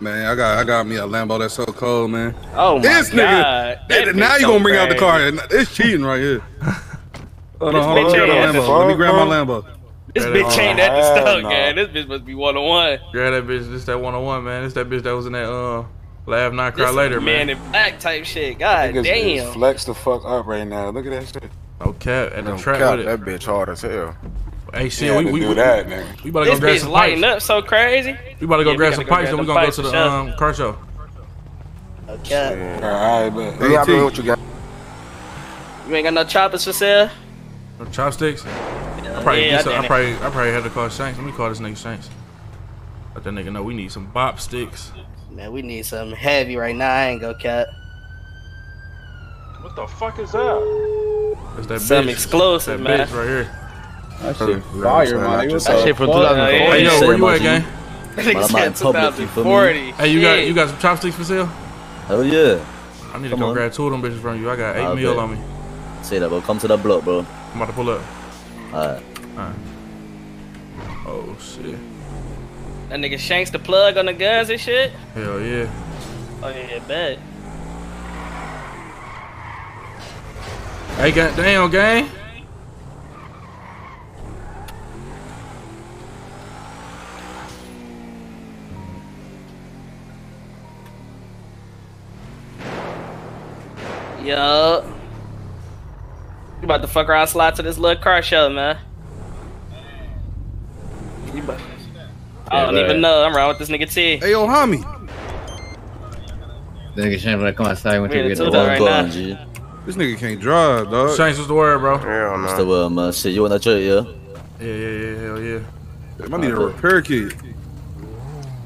Man, I got I got me a Lambo that's so cold, man. Oh my this god. nigga. That now you so gonna bring out the crazy. car? It's cheating right here. Hold This on, hold on. bitch Let me grab ain't my Lambo. Let me phone, grab my. Lambo. This Yeah, bitch they- ain't at the Hell stuff, no. gang. This bitch must be one on one. Yeah, that bitch. This is that one on one, man. This that bitch that was in that uh laugh not cry This later, man man. in black type shit. God Niggas damn. flex the fuck up right now. Look at that shit. No cap at the No trap cap, with it. that bitch hard as hell. Hey, shit, Yeah, we, to we, do we, that, nigga. we about to This go grab bitch some lighting pipes. up so crazy. We about to go Yeah, grab some go pipes, grab then we them gonna go to the sure. um car show. Okay. All right, man. Hey, Yeah, I T. mean, what you got? You ain't got no choppers for sale? No chopsticks. I probably, yeah, get some- I probably, I probably had to call Shanks. Let me call this nigga Shanks. Let that nigga know we need some bop sticks. Man, we need something heavy right now. I ain't go cat. What the fuck is that? That's that Something bitch. exclusive, that man. bitch right here. That shit Yeah, fire, I'm man. saying, What's I up? just- Shit from Fuck, 2040. Hey, yo, where you about at, gang? That nigga I'm said out in you feel me? 2040. Hey, you got you got some chopsticks for sale? Hell yeah. I need to go grab two of them bitches from you. I got eight I'll mil on me. Say that, bro. Come to the block, bro. I'm about to pull up. Alright. Alright. Oh shit. That nigga shanks the plug on the guns and shit. Hell yeah. Oh yeah, bet. Hey, god damn, gang. Yo. You about to fuck around slide to this little car show, man. You about- I don't Yeah, even know. I'm around with this nigga T. Hey, yo, homie. Nigga, shame when I come outside when We in you the get the dog. Right gun, now. G. This nigga can't drive, dog. Shanks, what's the word, bro? Hell What's no. the uh, word, man? Shit, you want that joint, yeah? Yeah, yeah, yeah, hell yeah. I need a repair kit.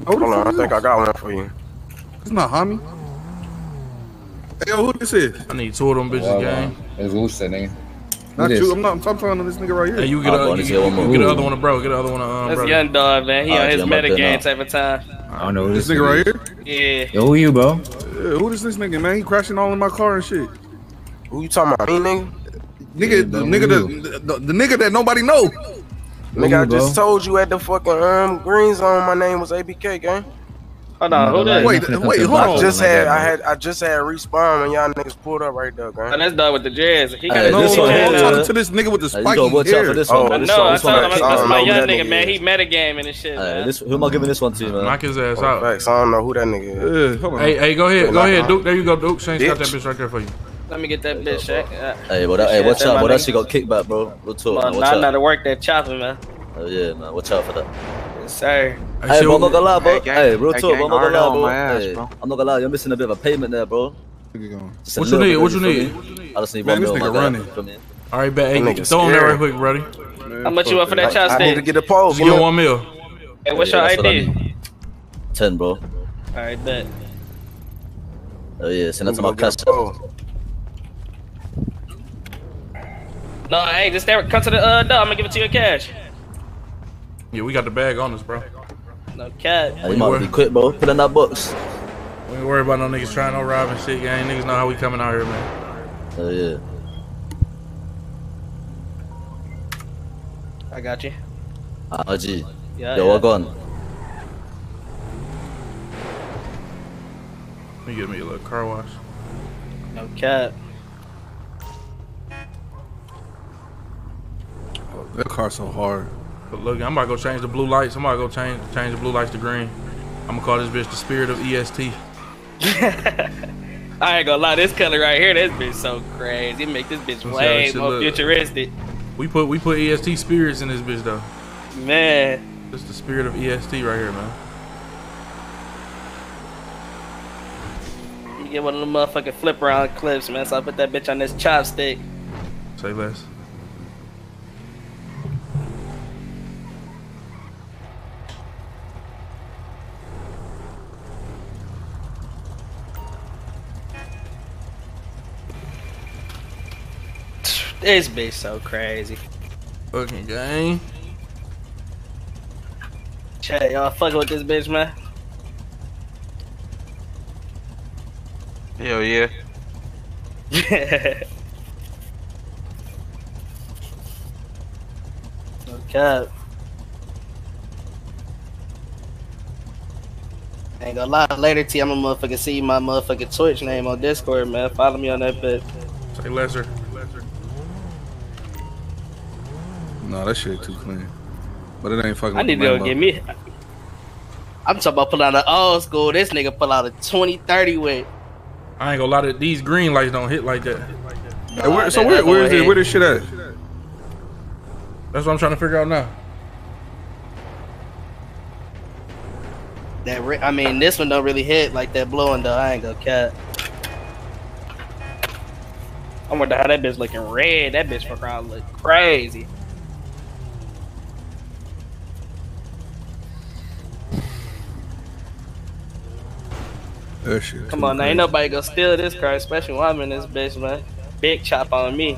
Oh, Hold on, I think I got one for you. It's not homie. Hey, yo, who this is? I need two of them bitches, gang. It's Wusa, nigga. Not Who you. this? I'm not. I'm talking to this nigga right here. Hey, you get a, you, get, get one you more. get the other one bro. Get the other one to um, That's brother. young dog, man. He Alright, on his G, I'm up metagame type of time. I don't know who this this, nigga right here. Yeah. Yo, who you, bro? Yeah, who is this nigga, man? He crashing all in my car and shit. Who you talking about? Me, nigga? Nigga, the nigga who that the, the nigga that nobody know. Nigga, I just told you at the fucking um green zone. My name was ABK, gang. Hold on, who that? Wait, Wait, finna come wait, to the hold on. I just had, I had, I just had respawn when y'all niggas pulled up right there, Oh, And that's dog with the jazz. He got Hey, his No, this one I'm talking to this nigga with the Hey, you spiky gotta watch out for this Oh, one, I man. This know, I this one told him that's my young nigga, nigga man. is. He metagaming and shit, Hey, man. this, who am I giving this one to, man? Knock his ass Oh, out. facts. I don't know who that nigga is. Yeah, hold on. Hey, hey, go ahead, go ahead, Duke. There you go, Duke. Shanks got that Bitch. bitch right there for you. Let me get that bitch check. Uh, Hey, but that, hey, Shit, watch that out, my bro. That got kicked back, bro. Real talk, Well, man. now I Watch know out. to work that chopping, man. Oh, yeah, man. Watch out for that. Yes, sir. Hey, Hey, bro, I'm not gonna lie, bro. Hey, gang. Hey, real Hey, talk, bro. I'm not gonna lie, bro. ass, Hey, bro. I'm not gonna lie. You're missing a bit of a payment there, bro. Nigga going. Just a What you need? What you need? I just need Man, one this mil, my nigga guy. running. Feel me? All right, bet. Hey, That nigga throw him there scared. right quick, buddy. How much you want for that that. I need to chopstick? get a pole. Just give him one mil. Hey, what's your that's what I ID? Ten, bro. Alright, bet. Oh yeah, send that to Go my get a cash. app. pole. No, hey, just there. Come to the uh, door. I'm gonna give it to you in cash. Yeah, we got the bag on us, bro. No cat. Hey, you might be quick, bro. Put in that box. We ain't worry about no niggas trying no robbing shit, gang. Niggas know how we coming out here, man. Oh yeah. I got you. Ah, G. Yeah. Yo, yeah. what gone? Let me get me a little car wash. No cap. That car so hard. But look, I'm about to go change the blue lights. I'm about to go change change the blue lights to green. I'm gonna call this bitch the spirit of EST. I ain't gonna lie, this color right here, this bitch so crazy. It make this bitch Let's way more look. futuristic. We put we put EST spirits in this bitch though. Man, This the spirit of EST right here, man. you get one of them motherfucking flip around clips, man. So I put that bitch on this chopstick. Say less. This bitch so crazy. Fucking gang. Chat, y'all fucking with this bitch, man. Hell yeah. no cap. Ain't gonna lie, later T, I'm gonna motherfucking see my motherfucking Twitch name on Discord, man. Follow me on that bit. Say lesser. No, that shit too clean. But it ain't fucking. I need to go get me. I'm talking about pulling out an old school. This nigga pull out a 2030 with. I ain't gonna lie to these green lights don't hit like that. Hey, where, so that where, where is it? hit. Where this shit at? That's what I'm trying to figure out now. That ri- I mean, this one don't really hit like that blowing though. I ain't gonna cat. I wonder how that bitch looking red. That bitch fuck around look crazy. That shit. Come on, now ain't nobody gonna steal this car, especially when I'm in this bitch, man. Big chop on me.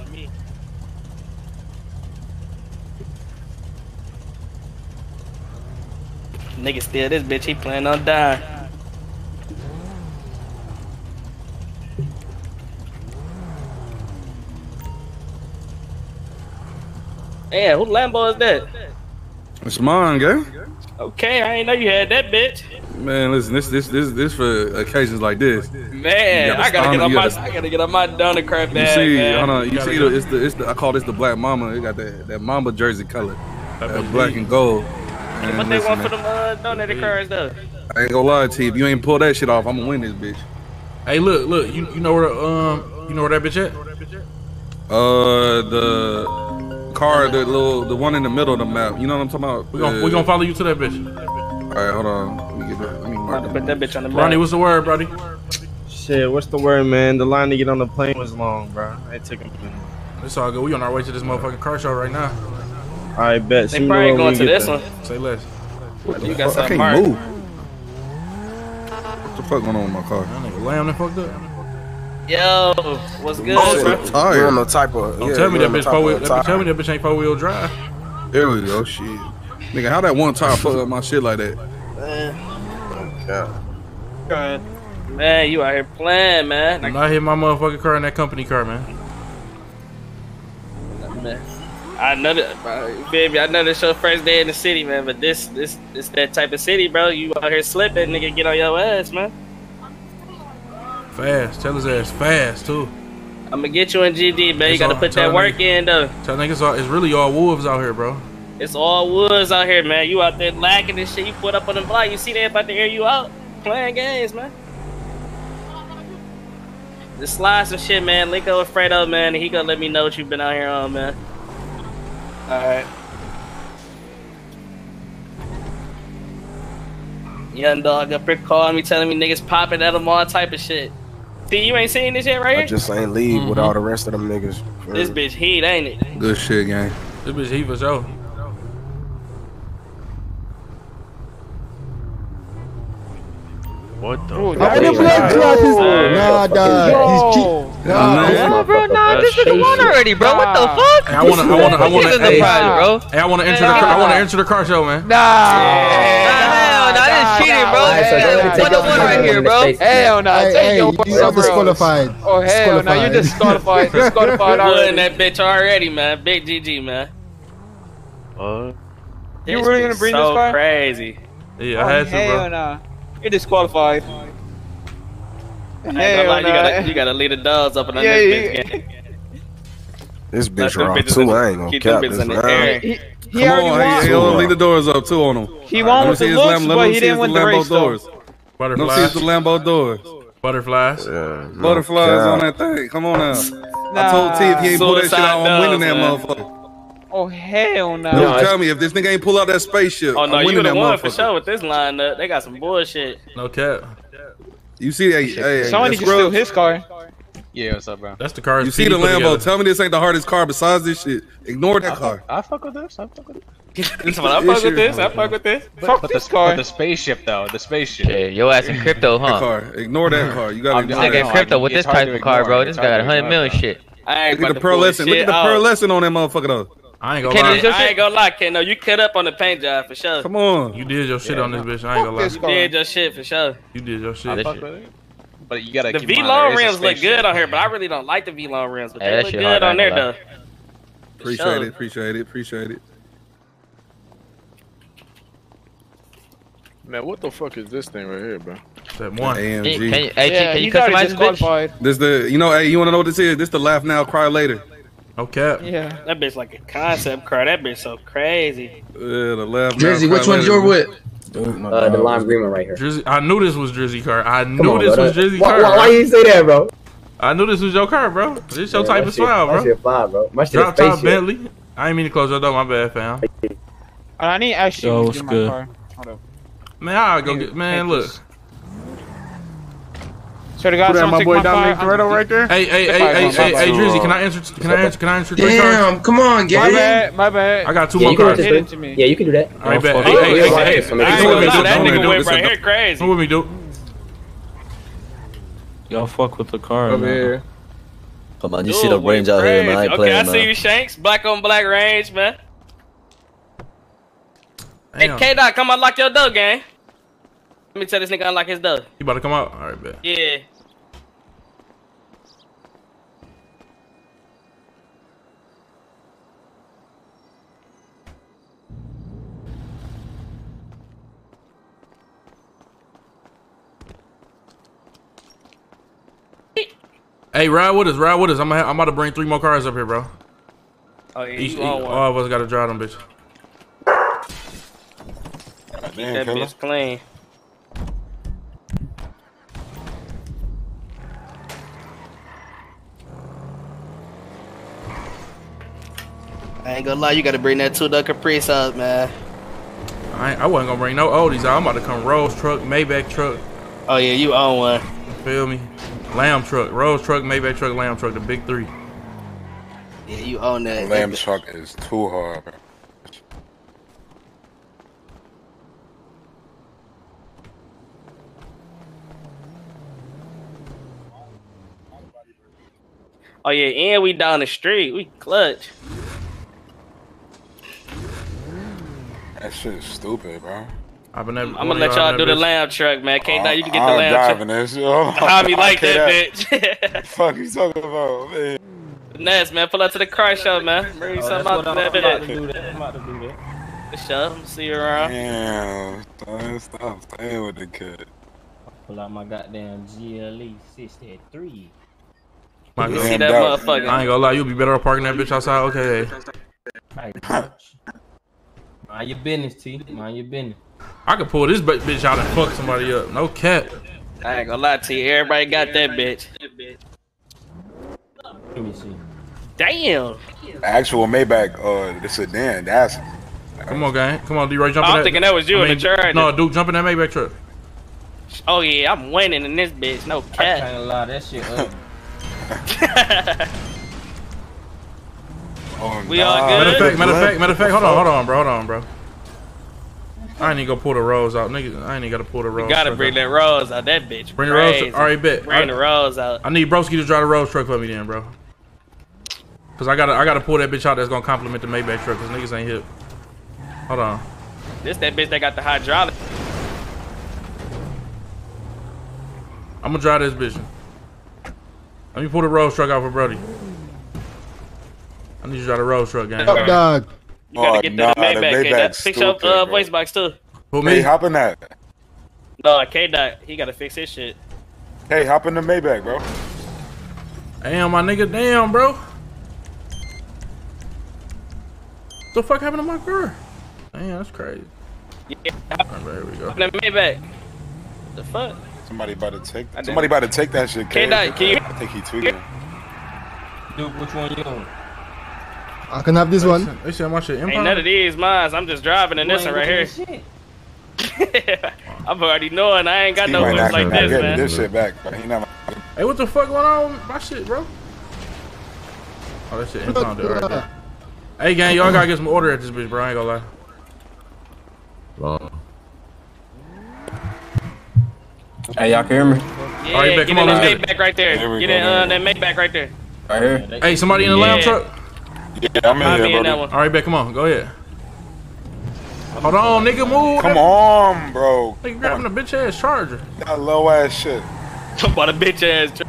Nigga steal this bitch, he plan on dying. Yeah, who Lambo is that? It's mine, gang. Okay, I ain't know you had that bitch. Man, listen, this this this this for occasions like this. Man, You gotta I gotta stop get it, on you my gotta- I gotta get on my donut crap You bag, see, man. hold on, you Gotta see, the, it's the it's the I call this the black mamba. It got that that mamba jersey color, That that black and gold. What And they want for man, them uh, donated cars though? I ain't gonna lie to you. If you ain't pull that shit off, I'm gonna win this bitch. Hey, look, look. You you know where the, um you know where that bitch at? Uh, the car, the little, the one in the middle of the map. You know what I'm talking about? We gonna Uh, we gonna follow you to that bitch. All right, hold on. Let me get that. Let me mark about put that. that bitch on the Ronnie, what's the word, buddy? Shit, what's the word, man? The line to get on the plane was long, bro. It took a minute. It's all good. We on our way to this motherfucking car show right now. I bet. They See me probably going to this there. one. Say less. You got I something can't marked. move. What the fuck going on with my car? That nigga lamb and fucked up. Yo, what's good, Oh, bro? so tired. You're on the type of. Don't yeah, tell me that bitch type four wheel. of Tell me that bitch ain't four wheel drive. There we go. Shit, nigga, how that one tire fuck up my shit like that? Man, Yeah. Man, you out here playing, man. I'm not hitting my motherfucking car in that company car, man. Man, I know that, bro. baby. I know this your first day in the city, man. But this, this, this that type of city, bro. You out here slipping, nigga. Get on your ass, man. Fast. Tell his ass fast too. I'm gonna get you in GD, man. You gotta all- put that work me. in, though. Tell niggas all, it's really all wolves out here, bro. It's all woods out here, man. You out there lacking this shit. You put up on the block. You see they about to air you out playing games, man. Just slide some shit, man. Link up with Fredo, man. And he gonna let me know what you've been out here on, man. All right. Young dog up here calling me, telling me niggas popping at him, all type of shit. See, you ain't seen this shit right I here? just ain't leave with mm-hmm. all the rest of them niggas. This bitch heat, ain't it? Good shit, gang. This bitch he for sure. What the? How the black cloth is Nah, dog. He's cheap. Nah, bro, nah, this nigga won already, bro. What the fuck? Hey, I wanna, I wanna, I wanna, This is hey, the prize, bro. hey, I wanna enter the, I wanna enter the car show, man. Nah, bro. Alright, so go ahead take One to one right here, bro. Hell no, Hey, take hey, you are somewhere else. disqualified. Oh hell no, you disqualified. Disqualified Won already. that bitch already, man. Big GG, man. What? You This really gonna bring so this car? crazy. Yeah, I had to, hell bro. nah. You're disqualified. I ain't Hell you gotta you gotta leave the dogs up and Yeah, under you- this bitch. gang. This bitch them raw too. in- I ain't gonna keep cap this round. Air. He, he Come already on, won. hey, hey, hold on, leave the doors up too on him. He Let won me with see the his looks, Lam- but he didn't win the Lambo race though. doors. Let me see Butterflies. his Lambo doors. Butterflies. Yeah, no Butterflies on that thing. Come on now. Nah. I told T if he ain't pull that shit out, I'm winning that doves, motherfucker. Oh hell no. No, tell me if this nigga ain't pull out that spaceship. Oh no, I'm you winning the that one for sure with this lineup. They got some bullshit. No cap. You see that? Hey, Somebody hey, can steal his car. Yeah, what's up, bro? That's the car. You see the Lambo? Tell me this ain't the hardest car besides this shit. Ignore that car. I fuck with this. I fuck with it. I fuck with this. I fuck with this. Fuck But this the, car. but the spaceship though, the spaceship. Yeah, yo ass in crypto, huh? car. Ignore that car. You gotta I'm- ignore I Nigga that. in crypto with this type to of car, bro. This got hard a to hundred ignore, million bro. shit. I ain't Look at the to pearlescent. Look at the out. pearlescent on that motherfucker though. I ain't gonna Ken, lie. I ain't gonna lie, Ken. No, you cut up on the paint job for sure. Come on. You did your shit on this bitch. I ain't gonna lie. You did your shit for sure. You did your I shit. fuck with it. But you gotta The V in mind, there long rims look good on here, but I really don't like the V long rims. But Yeah, they look good on there though. Appreciate sure. it. Appreciate it. Appreciate it. Man, what the fuck is this thing right here, bro? That one. Can you, AMG. can you, hey, Yeah, can you he's already customize this bitch? This the you know hey you want to know what this is? This the laugh now cry later. No cap. Yeah. That bitch like a concept car. That bitch so crazy. Yeah, the laugh now. Jersey, cry which one's your whip? Uh, the lime green one right here. Drizzy, I knew this was Drizzy car. I Come knew on, this bro. was That- Drizzy why, car. why, why you say that, bro? I knew this was your car, bro. This your Yeah, type of shit- style, My bro. shit fly, bro. My shit Drop top. Bentley. I ain't mean to close your door. My bad, fam. I need actually Yo, to get my good? car. Hold up. Man, I'll go get. Man, Thank look. You. Swear to God, Who that, my boy my Dominic. Toretto right there? Hey, hey, hey, Bye, hey, bye, hey, bye, hey, bye. Drizzy, can I answer? Can I answer? Can I answer three cards? Damn, come on, My bad, my bad. I got two Yeah, more you can cards. do Hit it this. to me. Yeah, you can do that. All right, bet. fuck Hey, with hey, it. hey, Watch hey, this, hey, let me I get ain't you gonna one. lie, that Don't nigga do whip this. right here crazy. Come with me, dude. Y'all fuck with the car, Over man. here. Come on, you Dude, see the whip range out here, man. I crazy. ain't Okay, playing, I man. see you, Shanks. Black on black range, man. Hey, Damn. K Dot, come unlock your door, gang. Let me tell this nigga unlock his door. You about to come out? All right, bet. Yeah. Hey, ride with us, ride with us. I'm, I'm about to bring three more cars up here, bro. Oh yeah, Each, you on one. all of us got to drive them, bitch. Damn, that bitch clean. Ain't gonna lie, you gotta bring that two duck caprice up, man. I, ain't, I wasn't gonna bring no oldies. I'm about to come Rolls truck, Maybach truck. Oh yeah, you own one. Feel me? Lamb truck, Rolls truck, Maybach truck, Lamb truck, the big three. Yeah, you own that. Lamb truck is too hard. Bro. Oh yeah, and we down the street. We clutch. That shit is stupid, bro. I've been I'm gonna let y'all do the lamb truck, man. K Dot, you can get the I'm lamb driving truck. this. Yo. Hobby like Okay, that bitch. Fuck you talking about, man? Ness, man, pull up to the car show, man. Bring you something out to that bitch. do that. I'm about to do that. The show. See you around. Damn, son, stop staying with the kid. Pull out my goddamn GLE 63. My You see that doubt. motherfucker? I ain't gonna lie, you'll be better off parking that bitch outside. Okay, hey. Hey, bitch. Mind your business, T. Mind your business. I could pull this bi- bitch out and fuck somebody up. No cap. I ain't gonna lie to you. Everybody got that bitch. Let me see. Damn. Actual Maybach, uh, the sedan. That's Come on, gang. Come on, D-Ray, jump in I'm that. thinking that was you in the Charger. No, dude, jump in that Maybach truck. Oh yeah, I'm winning in this bitch. No I cap. can't lie, that shit up. oh, We all nah. good? Matter of fact, matter of fact, matter of fact, hold on, hold on, bro, hold on, bro. I ain't even gonna pull the rolls out, nigga. I ain't even gotta pull the rolls. You gotta bring out. that rolls out. That bitch. Bring the rolls. crazy. All right, bet. Bring I, the rolls out. I need Broski to drive the rolls truck for me then, bro. Cause I gotta, I gotta pull that bitch out that's gonna complement the Maybach truck. Cause niggas ain't hip. Hold on. This that bitch that got the hydraulic. I'm gonna drive this bitch. Let me pull the rolls truck out for Brody. I need you to drive a rolls truck, gang. Up, dog. You gotta Oh, get nah, the Maybach. the K Dot. Maybach's Fix your stupid, uh, voice box too. Who Hey, me? hop in that. No, K Dot. He gotta fix his shit. Hey, hop in the Maybach, bro. Damn, my nigga, damn, bro. What the fuck happened to my car? Damn, that's crazy. Yeah. Alright, there we go. Hop in The Maybach. The fuck? Somebody about to take. I did. Somebody about to take that shit. K Kid. Dot, can you? I think he tweaking. Dude, which one you on? I can have this one. They said my shit Ain't none of these mines. I'm just driving in this one right here. I'm already knowing I ain't got He no might whips like this, man. this shit back, but he not. Hey, what the fuck going on with my shit, bro? Oh, that shit impounded. Alright, bet. Hey, gang, y'all gotta get some order at this bitch, bro. I ain't gonna lie. Hey, y'all can hear me? Yeah, Alright, bet, get come in on, that let's get Maybach right there. There Get go, in there uh, that Maybach right there. Right here? Hey, somebody in the lamb truck? Yeah, I'm in be here, in that one. Alright, bet, come on, go ahead. Hold on, nigga, move. Come on, bro. Nigga grabbing a bitch ass charger. That low ass shit. Talk about a bitch ass. tr-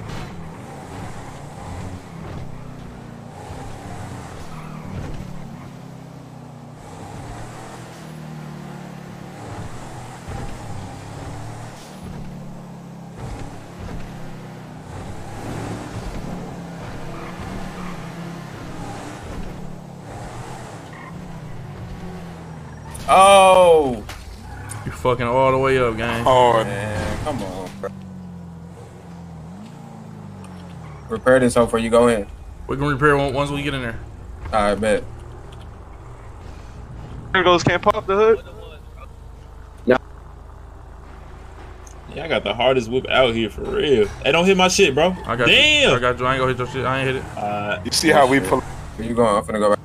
Oh. You fucking all the way up, gang. Oh man, come on, bro. Repair this hoe before you go in. We can repair one once we get in there. I bet. Ghost can't pop the hood. Yeah, I got the hardest whip out here for real. Hey, don't hit my shit, bro. I got Damn. you. I got you. I ain't gonna hit your shit. I ain't hit it. Uh, You see how we pull? Where you going? I'm finna go back.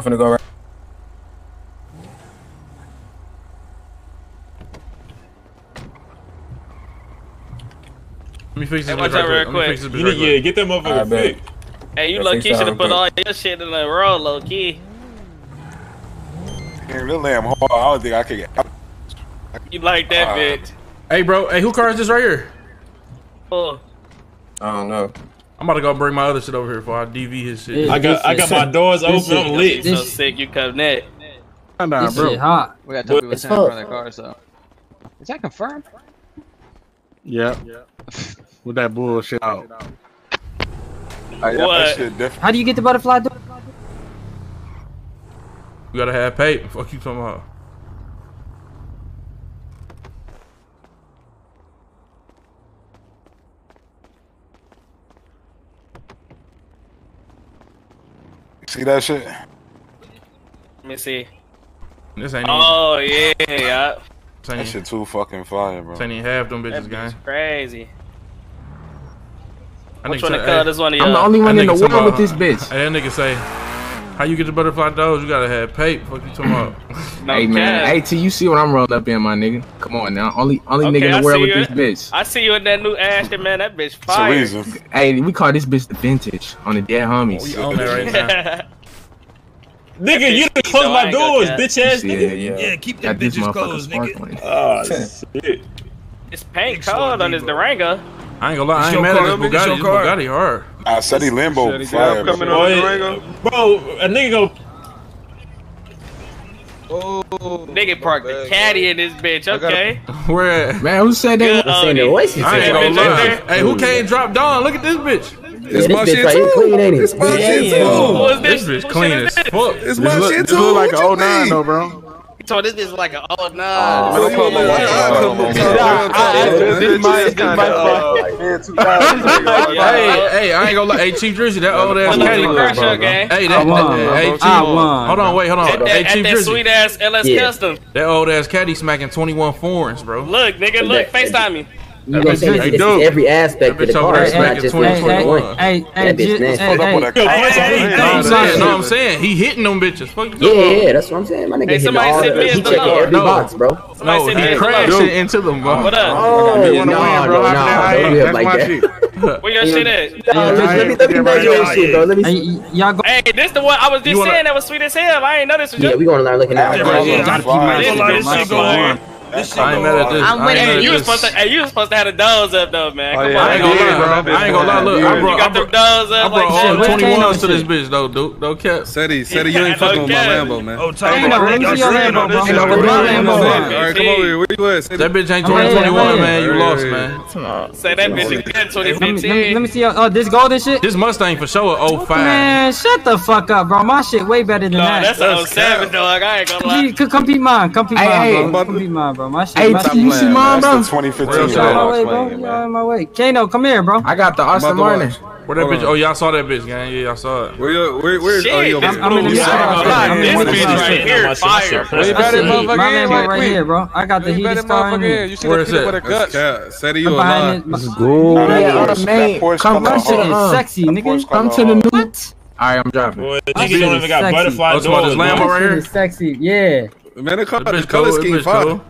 I'm finna go right. Let me fix this Hey, bitch watch out real Let quick. fix this bitch you right need, yeah, quick. get that motherfucker I bet. fixed. Hey, you Yeah, low fix key should have real put all your shit in a row, low key. Damn, little lamb hard. I don't think I can get. You like that Uh, bitch? Hey, bro. Hey, who car is this right here? Oh, I don't know. I'm about to go bring my other shit over here before I DV his shit. I got, I got my doors open. I'm lit. so sick you come net. Nah, bro. hot. We gotta tell people It's to stand in front of their cars, so. Is that confirmed? Yeah. With that bullshit out. Oh, I What? that shit different. How do you get the butterfly door? You gotta have paper. Fuck you talking about. See that shit? Let me see. This ain't even, Oh yeah, yeah. this That ain't, shit too fucking fire, bro. this ain't even half them That bitches, gang. bitch crazy. That Which nigga one to cut? This one of y'all. I'm the only one in the world with this about- bitch. Hey, that nigga say, how you get the butterfly doors? You gotta have paper. Fuck you talking about. No hey man, cap. AT, you see what I'm rolled up in, my nigga? Come on now, only only Okay, nigga in I the world with you. this bitch. I see you in that new Ashton, man. That bitch It's a fire. reason. Hey, we call this bitch the vintage on the dead homies. We own that right now. Nigga, you done close No, my doors, cap. bitch ass Yeah, nigga. yeah. keep Got this motherfucker sparkling. Oh, shit. it's paint cold on this Durango. I ain't gonna lie. I ain't mad car, at this Bugatti. This. Bugatti hard. I said he Limbo Shit, he fire, got coming bro. on Durango. bro, a nigga go. Oh, Nigga parked the caddy in this bitch. Okay. Where at? Man, who said that? on it. I ain't That gonna lie. Hey, who can't drop Dawn? Look at this bitch. It's my shit too. It's my shit Who too. is This this? bitch Who clean as this? fuck. It's This my look, shit this look like an What 09 though, bro. He told this bitch like an old oh, oh, Man, nine. don't put my watch on. Put my Nah, I- I- top this on. might- this might- uh, Hey, hey, I ain't gonna lie. Hey, Chief Drizzy, that old ass Look caddy. at the commercial, gang. Hey, that, I won, hey, hey, Chief, I won, hold on, wait, hold on. At Hey, that, Chief Drizzy, sweet ass LS Yeah. Custom. that old ass caddy smacking 21 foreigns, bro. Look, nigga, look, FaceTime me. You gonna say Hey, it's, it's every aspect of the bitch car. It's not just 20, Hey, 21. hey, hey, That bitch nasty. hey, hey. Hey, no, I'm hey, saying, hey, no, I'm saying, he hitting them bitches. Fuck you Yeah, yeah, that's what I'm saying. My nigga Hey, hitting somebody all the, he checking every No. box, bro. Somebody No, send he a crashing into them, bro. What up? Oh, You wanna no, win, bro? no, no, hey, don't do it like that. shit. Where your shit at? Nah, let, let me let me Yeah, measure right. shit, bro. Let me Hey, see. y- y'all go. Hey, this the one I was just wanna- saying that was sweet as hell. I ain't know this was Yeah, we gonna learn looking at Yeah, it. bro, Yeah, yeah. yeah. This Fire. bitch This is shit go fire. on. This shit I ain't mad at on. this. I'm winning. Hey, you was supposed to. Hey, you was supposed to have the doors up though, man. Oh, yeah, on. I ain't gonna lie, bro. bro. I ain't gonna lie. Look, I You brought, I got them brought, doors I brought like all that. The 21s to this bitch, though, dude. No cap. Said he you ain't fucking with my. Lambo, man. Oh, Hey, Tyler, no, let me your Lambo, bro. this Hey, shit. no, where's my Green. Lambo All at? right, come over here. Where you at? That bitch ain't I'm right here, 2021, man. You lost, Right, man. Say that bitch again, Let me, let me, 2015. let me see oh, this golden shit? This Mustang for sure a 05. Man, shut the fuck up, bro. My shit way better than that. that's a 07, dog. I ain't gonna lie. Compete, c- compete mine, compete Hey, mine, hey. bro. Compete mine, bro. My shit, Hey, my T, you see mine, bro? That's 2015. Where's You on my way, bro. You on my way. Kano, come here, bro. I got the I'm Aston Martin. Where that Hold bitch? on. Oh, y'all saw that bitch, gang. Yeah, y'all saw it. Where you where where? Shit, Oh, you over this. I'm in the blue middle. shit. I'm in the This bitch right here, My shit- my shit fire. pressed. You My better motherfucker my in Lambo right right here, bro. I got the You better heatest car in here. You see Where that is peanut it? butter That's guts? cat. Said I'm you a behind lie. it. My, Ooh, That yeah, Porsche- uh, man, come, my to shit the, sexy, nigga. Come to the hard. new. What? All right, I'm dropping. Boy, My niggas don't even got sexy. butterfly Oh, about doors, this. Lambo My right shit here? is sexy. Yeah. Man, the car The the bitch color scheme bitch cool.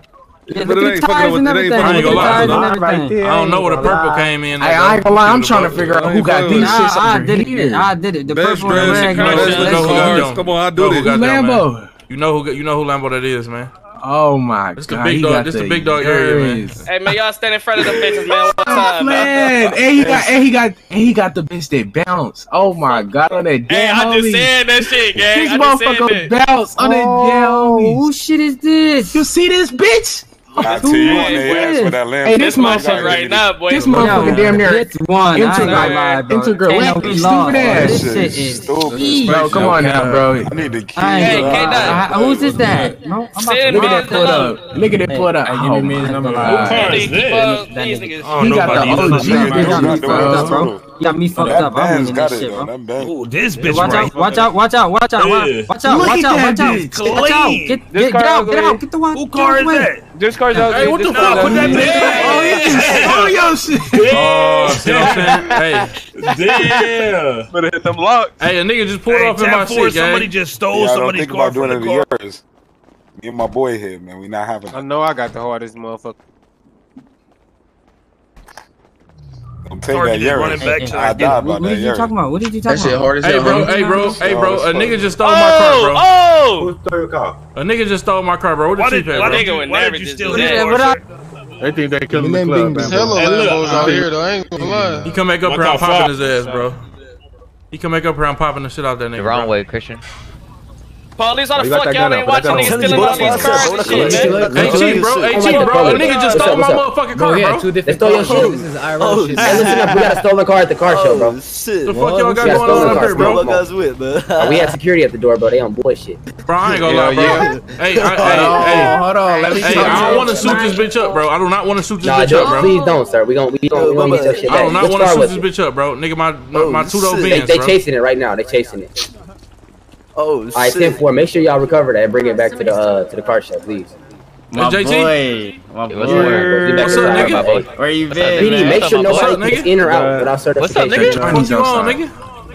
Yeah, But it ain't fucking with- it ain't fucking with at the the tires and line everything. I don't know where the purple came in. I ain't gonna lie, I'm trying to figure out who got these Nah, shits I did it. I did it. The Best purple and red. best go. Let's dress go. Let's Who got cars. them? Come on, I Know do who this. got them, man. Lambo. You know who you know who Lambo that is, man. Oh my This the big dog- got this the big dog area, man. Hey, man, y'all stand in front of them bitches, man, one time, man. Man, and he got, and he got, and he got the bitch that bounce. Oh my god, on that Hey, damn I just homie. said that shit, gang. This I motherfucker bounce on that damn Oh, who shit is this? You see this bitch? Nah, This you on their ass for that lamb. Hey, This this motherfucker right now, boy. This motherfucker damn near It's one. Integral. gonna. Integral. Can't no Stupid lost, bro. ass. This Shit shit is is. stupid. Bro, come on now, bro. I need the key. Hey, K-Dot. Who's this that? Bro, I'm about to Send Look at that pull up. Look at that pull up. Hey, give oh, me his number. God. Car is this? These niggas. He got the OG. uses You that. bitch. got me Nobody fucked up, uses bro. That. You got me fucked up. I'm band's this shit, bro. Ooh, this bitch Watch right. out, watch out, watch out, watch out, Yeah. watch out, Look watch out, watch out. Watch out. clean. Get, This get, get out, get out, get the one. Who car is that? This car's ugly. Hey, what the fuck? Put that ugly. bitch Oh, he just stole your shit. Oh, see what I'm saying? Hey, Damn. Better hit them locks. hey, a nigga just pulled Hey, off in my tap four, shit, somebody just stole Yeah, I don't somebody's think car about doing from it the to car. yours. Me and my boy here, man. We not having I know I got the hardest motherfucker. Don't take Target that is running back to I our died What, about what that did you talking about? What did you talking That shit about? hard as Hey, hell. bro, hey, bro, hey, bro. A nigga just stole my car, bro. Oh, car, oh! bro. A nigga just stole my car, bro. What did did, you pay, why bro? did you, Nigga would why never did you just steal that. car, They think they killing the club, Bing man. Bing. Hella Hey, look, Lambos out here though. I ain't gonna lie. He come back up My here and car popping his ass, bro. He come back up here and popping the shit out that nigga. The wrong bro. way, Christian. Police, how the You fuck that y'all gun ain't up, but that watching gun niggas up. stealing all these cars and shit, man? Hey, Chief, bro. Hey, Oh, Chief, like bro. A nigga just stole my motherfucking car, bro. They stole your shit. This is IRL oh, shit. Hey, listen up. We got a stolen car at the car show, oh, bro. shit. The fuck y'all got going on up here, bro? bro. guys with, man. We had security at the door, bro. They on bullshit. Bro, I ain't gonna lie, bro. Hey, Hold hey, on, hey. hold on. Let me Hey, I don't want to suit this bitch up, bro. I do not want to suit this bitch up, don't, bro. please don't, sir. We gon' we gon' we gon' get your shit I do not want to suit this bitch up, bro. Nigga, my my, my oh, two door shit. They, Benz, they chasing it right now. They chasing it. Oh, All right, shit. ten four. Make sure y'all recover that and bring it back to the uh to the car show, please. My Hey, JT? boy. My What's boy. up? Get back What's up, nigga? my. Where you up, been, PD, make sure What's nobody gets in or out without What's up, nigga? What you on, nigga?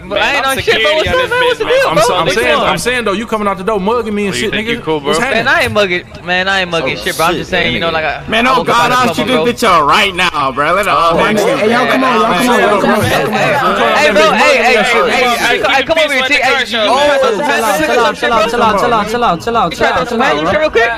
But I ain't I'm on shit, bro. What's up, man? What's the deal, man. I'm, bro? so, I'm What's saying, going I'm on? saying though, you coming out the door mugging me and oh, you shit, think nigga. you cool, bro? What's Man. I ain't mugging, man. I ain't mugging shit, bro. I'm just saying, you know, like, I, Man, oh I oh woke up God, out I'll the shoot coma, this bitch up right now, bro. Let oh, it all Hey, happen. y'all, come on, y'all, come on, y'all, come on. Hey, bro, hey, hey, hey, hey, Hey, hey, come over here, T. Hey, Chill out, chill out, chill out, chill out, chill out, chill out, chill out, chill out, some bro. shit real quick?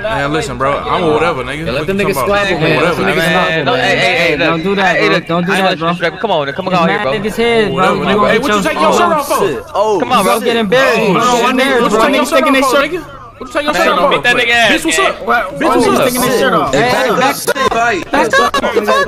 Man, listen, bro. I'm a whatever, nigga. Let What them niggas talking squabble, man. Let them nigga. niggas squabble, no, hey, hey, hey, Don't do that, bro. Don't do that, bro. Come on, come on This out here, bro. nigga's head, bro. Whatever, nigga. Hey, get what you your- your shirt off for? Oh, Come on, bro. Get embarrassed. Oh, bro. one nigga- embarrassed, what's bro. taking your shirt taking off his shirt- nigga? What you taking your Man, shirt don't off beat that nigga ass, Bitch, what's up? Bitch, what's up? taking his shirt off? Hey, hey, back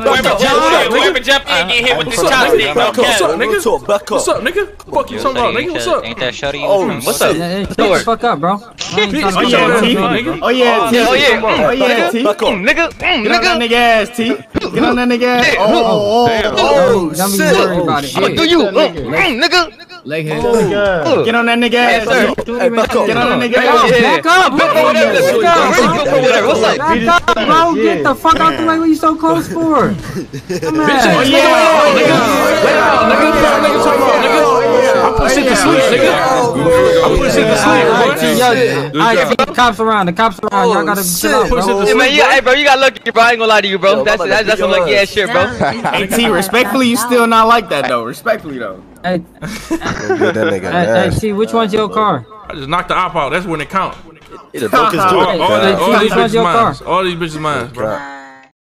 Whoever jump in, whoever jump in, get hit with the What's up, chopstick. nigga? No What's up, cap. nigga? Back up. What's up, nigga? Fuck you, talking about, nigga? What's up? Ain't that shorty? Oh, What's up? Hey, hey, What's shut the the word? fuck up, bro. I ain't Bitch, trying to what's be your your ass, ass, nigga? Oh yeah, T. Oh, yeah. Oh yeah, T. Back up. Mm, nigga, Get on that nigga. nigga ass, T. Get on that nigga ass. Oh, oh, oh. Don't, don't be shit. worried about it. I'ma do you, mm, mm, nigga. Leg head. oh. Get on that nigga ass, sir. Hey, back up. Get on that nigga Back ass. up, back up, Back up, back up, Back up, whatever. What's up? Back up, bro. Get the fuck out the way. What you so close for? Come on. Oh yeah, nigga. Nigga, talking about, nigga. I put shit to sleep, nigga. I put shit to sleep, All right, T, yo, all right, T, the cops around. The cops around. Y'all oh, gotta chill out, Put shit to sleep, hey, bro, you got lucky, bro. I ain't gonna lie to you, bro. That's that's, about some lucky ass shit, bro. Hey T, respectfully, you still not like that though. Respectfully though. Hey, that nigga hey, hey, T, which one's your car? I just knocked the op out. That's when it count. He the broke his All, door. all, Hey, all T, these bitches your mine. All these bitches mine, bro.